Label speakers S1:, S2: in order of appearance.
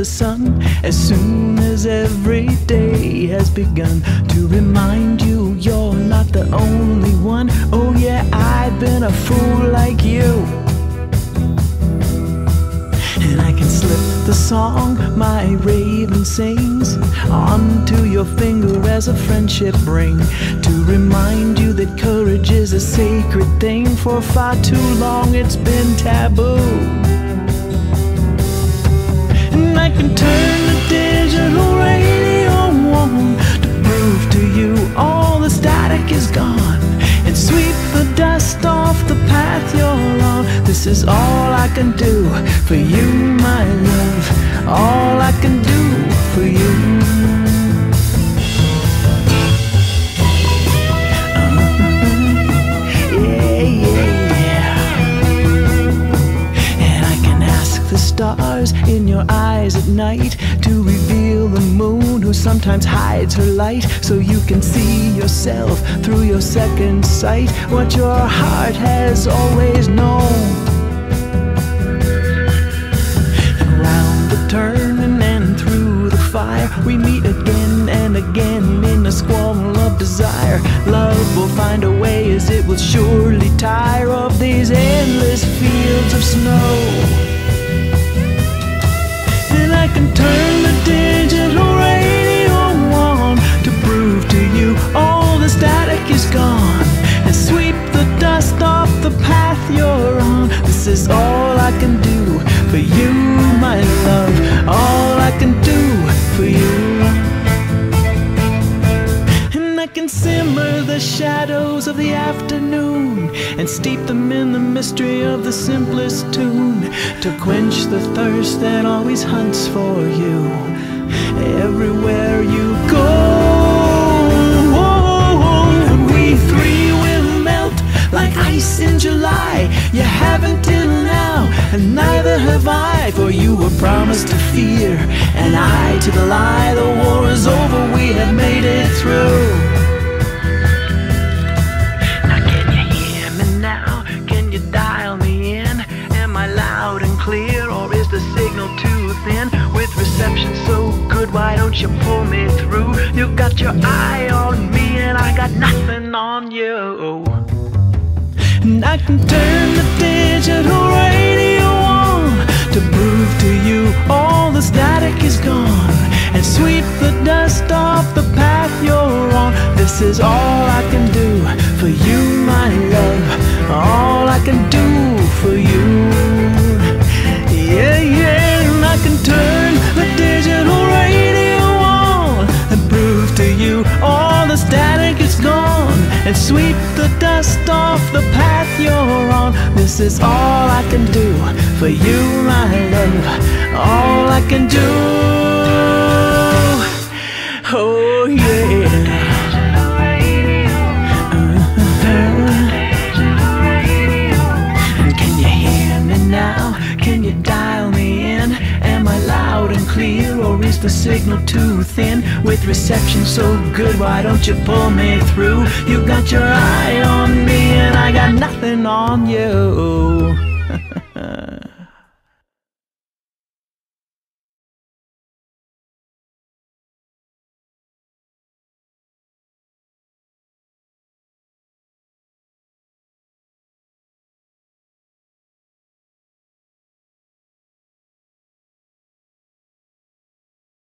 S1: the sun as soon as every day has begun to remind you you're not the only one. Oh, yeah, I've been a fool like you. And I can slip the song my raven sings onto your finger as a friendship ring to remind you that courage is a sacred thing. For far too long it's been taboo. And turn the digital radio on to prove to you all the static is gone and sweep the dust off the path you're on. This is all I can do for you, my love. All I can do for you. Stars in your eyes at night to reveal the moon who sometimes hides her light so you can see yourself through your second sight what your heart has always known. Around the turn and through the fire, we meet again and again in a squall of desire. Love will find a way as it will surely tire of these endless fields of snow. And turn the digital radio on to prove to you all the static is gone and sweep the dust off the path you're on. This is all shadows of the afternoon and steep them in the mystery of the simplest tune to quench the thirst that always hunts for you everywhere you go. We three will melt like ice in July. You haven't till now, and neither have I. For you were promised to fear, and I to the lie. The war is over, clear or is the signal too thin? With reception so good, why don't you pull me through? You got your eye on me and I got nothing on you. And I can turn the digital radio on to prove to you all the static is gone and sweep the dust off the path you're on. This is all I can do for you, my love. All I can do for you. And sweep the dust off the path you're on. This is all I can do for you, my love. Is the signal too thin? With reception so good, why don't you pull me through? You got your eye on me and I got nothing on you.